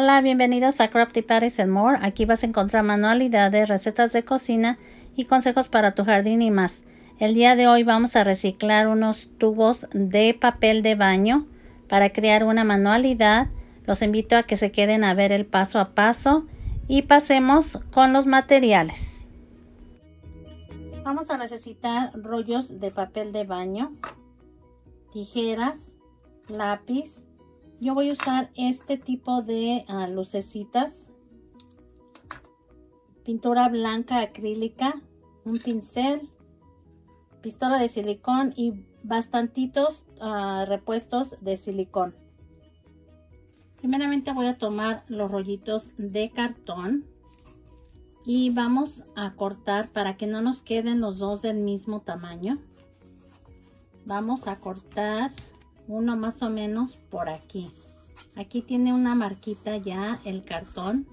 Hola, bienvenidos a Crafty Patties and More. Aquí vas a encontrar manualidades, recetas de cocina y consejos para tu jardín y más. El día de hoy vamos a reciclar unos tubos de papel de baño para crear una manualidad. Los invito a que se queden a ver el paso a paso y pasemos con los materiales. Vamos a necesitar rollos de papel de baño, tijeras, lápiz, yo voy a usar este tipo de uh, lucecitas. Pintura blanca acrílica. Un pincel. Pistola de silicón y bastantitos uh, repuestos de silicón. Primeramente voy a tomar los rollitos de cartón. Y vamos a cortar para que no nos queden los dos del mismo tamaño. Vamos a cortar uno más o menos por aquí. Aquí tiene una marquita ya el cartón.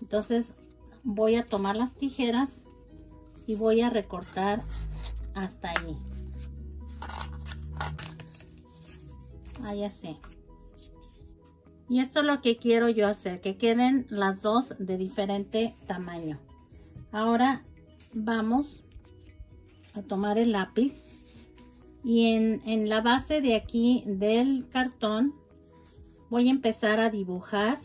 Entonces voy a tomar las tijeras y voy a recortar hasta ahí. Ahí así y esto es lo que quiero yo hacer que queden las dos de diferente tamaño. Ahora vamos a tomar el lápiz y en, la base de aquí del cartón voy a empezar a dibujar.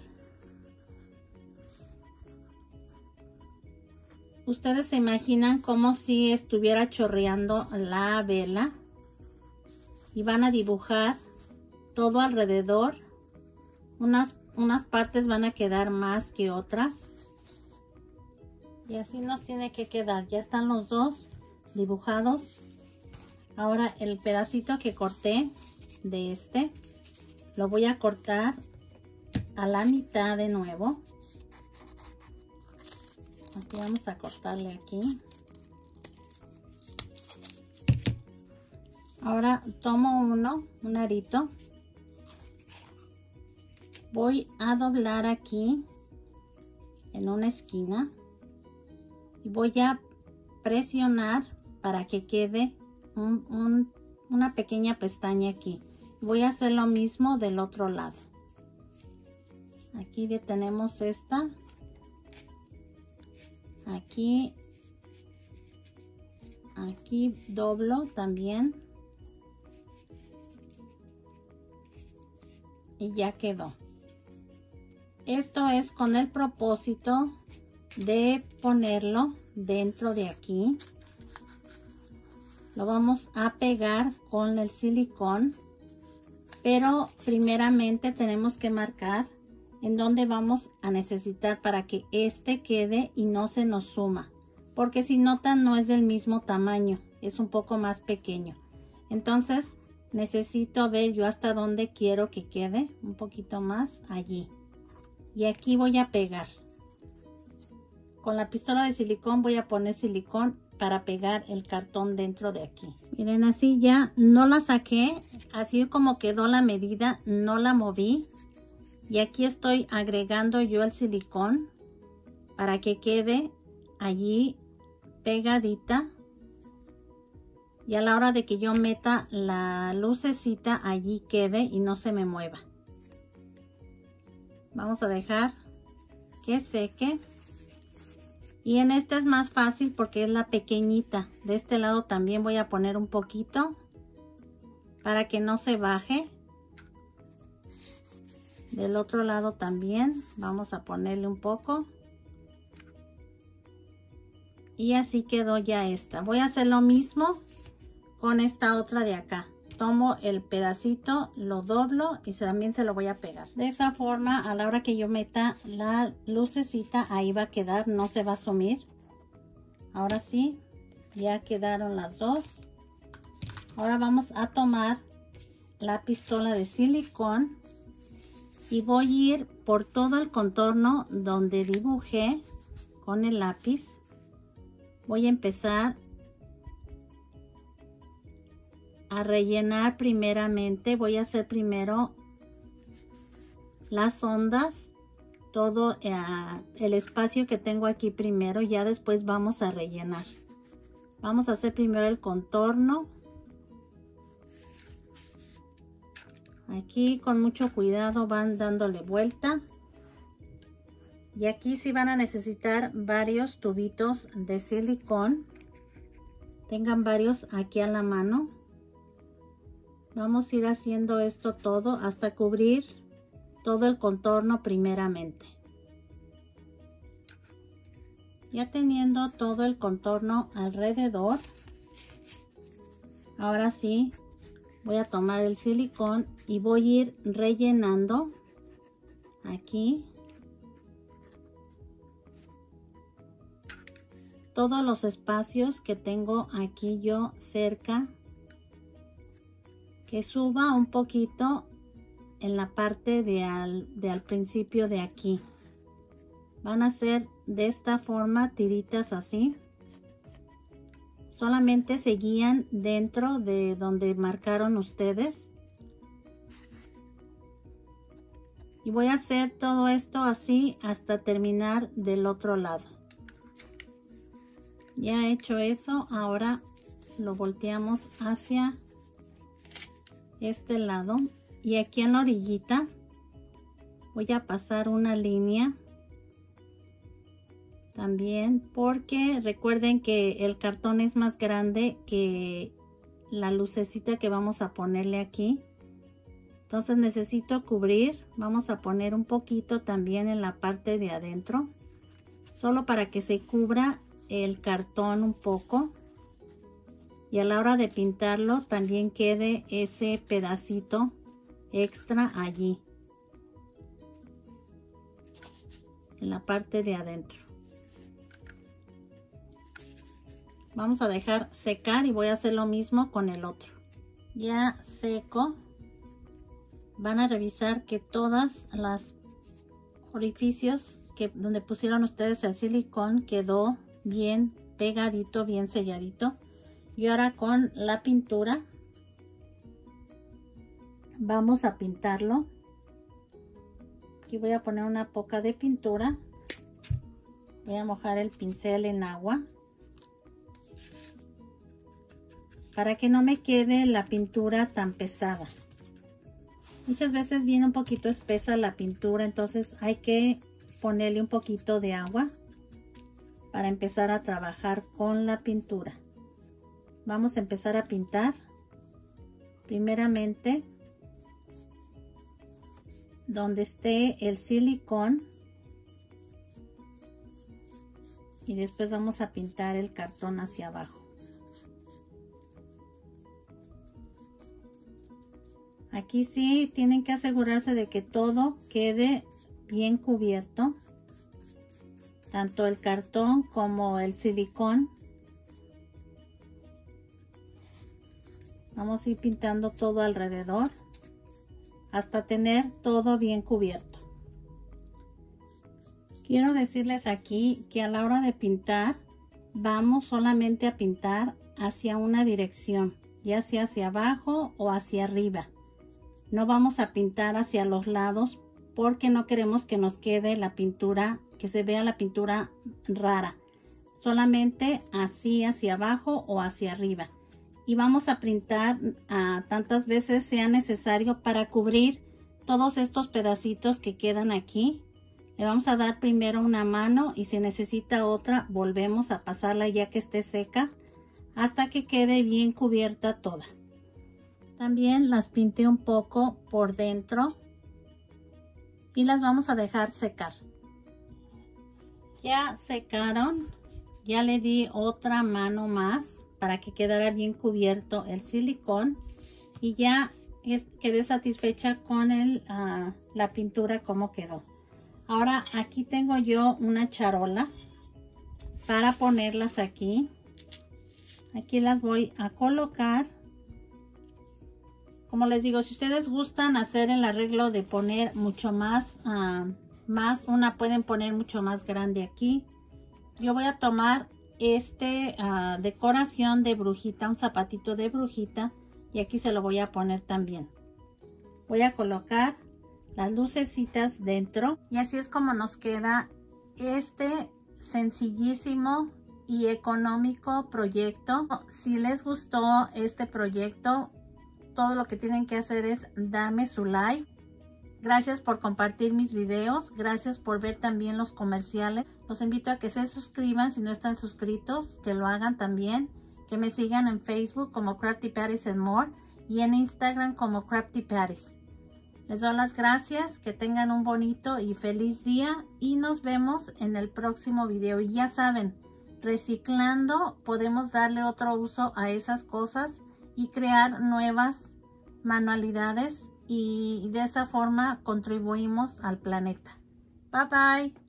Ustedes se imaginan como si estuviera chorreando la vela. Y van a dibujar todo alrededor. Unas, unas partes van a quedar más que otras. Y así nos tiene que quedar. Ya están los dos dibujados Ahora el pedacito que corté de este lo voy a cortar a la mitad de nuevo. Aquí vamos a cortarle aquí. Ahora tomo uno, un arito. Voy a doblar aquí en una esquina y voy a presionar para que quede una pequeña pestaña aquí. Voy a hacer lo mismo del otro lado. Aquí detenemos esta. Aquí. Aquí doblo también. Y ya quedó. Esto es con el propósito de ponerlo dentro de aquí lo vamos a pegar con el silicón pero primeramente tenemos que marcar en dónde vamos a necesitar para que este quede y no se nos suma porque si notan no es del mismo tamaño es un poco más pequeño. Entonces necesito ver yo hasta dónde quiero que quede un poquito más allí. Y aquí voy a pegar. Con la pistola de silicón voy a poner silicón para pegar el cartón dentro de aquí. Miren, así ya no la saqué, así como quedó la medida, no la moví. Y aquí estoy agregando yo el silicón para que quede allí pegadita. Y a la hora de que yo meta la lucecita, allí quede y no se me mueva. Vamos a dejar que seque. Y en esta es más fácil porque es la pequeñita. De este lado también voy a poner un poquito para que no se baje. Del otro lado también vamos a ponerle un poco. Y así quedó ya esta. Voy a hacer lo mismo con esta otra de acá tomo el pedacito, lo doblo y también se lo voy a pegar. De esa forma, a la hora que yo meta la lucecita, ahí va a quedar, no se va a sumir. Ahora sí, ya quedaron las dos. Ahora vamos a tomar la pistola de silicón y voy a ir por todo el contorno donde dibujé con el lápiz. Voy a empezar a rellenar primeramente. Voy a hacer primero las ondas, todo eh, el espacio que tengo aquí primero, ya después vamos a rellenar. Vamos a hacer primero el contorno. Aquí con mucho cuidado van dándole vuelta y aquí sí van a necesitar varios tubitos de silicón tengan varios aquí a la mano vamos a ir haciendo esto todo hasta cubrir todo el contorno primeramente. Ya teniendo todo el contorno alrededor ahora sí voy a tomar el silicón y voy a ir rellenando aquí todos los espacios que tengo aquí yo cerca que suba un poquito en la parte de al, de al principio de aquí. Van a ser de esta forma tiritas así. Solamente seguían dentro de donde marcaron ustedes. Y voy a hacer todo esto así hasta terminar del otro lado. Ya hecho eso ahora lo volteamos hacia este lado. Y aquí en la orillita voy a pasar una línea también porque recuerden que el cartón es más grande que la lucecita que vamos a ponerle aquí. Entonces necesito cubrir vamos a poner un poquito también en la parte de adentro solo para que se cubra el cartón un poco y a la hora de pintarlo también quede ese pedacito extra allí en la parte de adentro vamos a dejar secar y voy a hacer lo mismo con el otro ya seco van a revisar que todas las orificios que donde pusieron ustedes el silicón quedó bien pegadito, bien selladito. Y ahora con la pintura vamos a pintarlo. Aquí voy a poner una poca de pintura. Voy a mojar el pincel en agua. Para que no me quede la pintura tan pesada. Muchas veces viene un poquito espesa la pintura, entonces hay que ponerle un poquito de agua para empezar a trabajar con la pintura. Vamos a empezar a pintar. Primeramente, donde esté el silicón. Y después vamos a pintar el cartón hacia abajo. Aquí sí tienen que asegurarse de que todo quede bien cubierto tanto el cartón como el silicón vamos a ir pintando todo alrededor hasta tener todo bien cubierto quiero decirles aquí que a la hora de pintar vamos solamente a pintar hacia una dirección ya sea hacia abajo o hacia arriba no vamos a pintar hacia los lados porque no queremos que nos quede la pintura que se vea la pintura rara. Solamente así hacia abajo o hacia arriba. Y vamos a pintar a tantas veces sea necesario para cubrir todos estos pedacitos que quedan aquí. Le vamos a dar primero una mano y si necesita otra volvemos a pasarla ya que esté seca hasta que quede bien cubierta toda. También las pinté un poco por dentro y las vamos a dejar secar ya secaron ya le di otra mano más para que quedara bien cubierto el silicón y ya quedé satisfecha con el, ah, la pintura como quedó. Ahora aquí tengo yo una charola para ponerlas aquí. Aquí las voy a colocar. Como les digo si ustedes gustan hacer el arreglo de poner mucho más ah, más una pueden poner mucho más grande aquí. Yo voy a tomar este ah, decoración de brujita un zapatito de brujita y aquí se lo voy a poner también. Voy a colocar las lucecitas dentro y así es como nos queda este sencillísimo y económico proyecto. Si les gustó este proyecto todo lo que tienen que hacer es darme su like Gracias por compartir mis videos. Gracias por ver también los comerciales. Los invito a que se suscriban si no están suscritos, que lo hagan también. Que me sigan en Facebook como Crafty and More y en Instagram como Crafty. Les doy las gracias, que tengan un bonito y feliz día y nos vemos en el próximo video. Y ya saben, reciclando podemos darle otro uso a esas cosas y crear nuevas manualidades y de esa forma contribuimos al planeta. Bye bye.